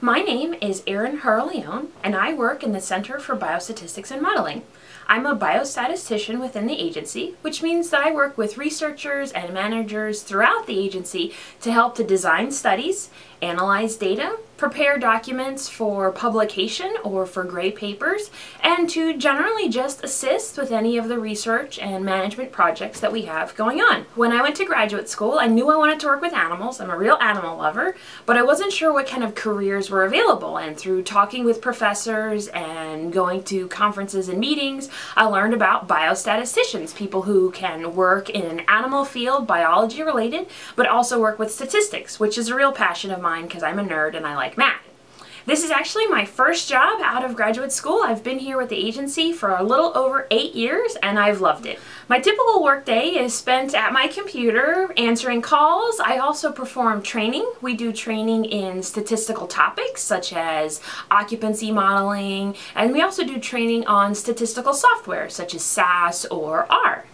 My name is Erin Leone, and I work in the Center for Biostatistics and Modeling. I'm a biostatistician within the agency, which means that I work with researchers and managers throughout the agency to help to design studies, analyze data, prepare documents for publication or for gray papers, and to generally just assist with any of the research and management projects that we have going on. When I went to graduate school, I knew I wanted to work with animals. I'm a real animal lover, but I wasn't sure what kind of careers were available. And through talking with professors and going to conferences and meetings, I learned about biostatisticians, people who can work in an animal field, biology related, but also work with statistics, which is a real passion of mine because I'm a nerd and I like math. This is actually my first job out of graduate school. I've been here with the agency for a little over eight years and I've loved it. My typical workday is spent at my computer answering calls. I also perform training. We do training in statistical topics such as occupancy modeling and we also do training on statistical software such as SAS or R.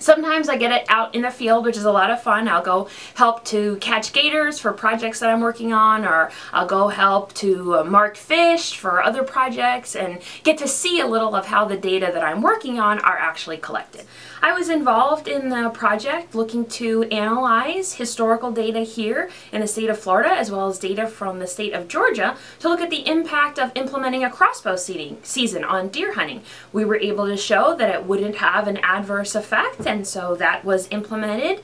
Sometimes I get it out in the field, which is a lot of fun. I'll go help to catch gators for projects that I'm working on, or I'll go help to uh, mark fish for other projects and get to see a little of how the data that I'm working on are actually collected. I was involved in the project looking to analyze historical data here in the state of Florida, as well as data from the state of Georgia, to look at the impact of implementing a crossbow season on deer hunting. We were able to show that it wouldn't have an adverse effect and so that was implemented.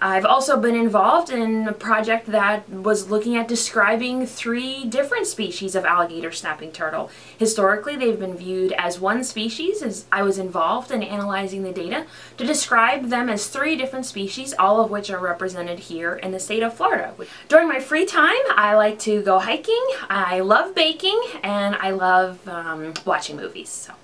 I've also been involved in a project that was looking at describing three different species of alligator snapping turtle. Historically, they've been viewed as one species as I was involved in analyzing the data to describe them as three different species, all of which are represented here in the state of Florida. During my free time, I like to go hiking, I love baking, and I love um, watching movies. So!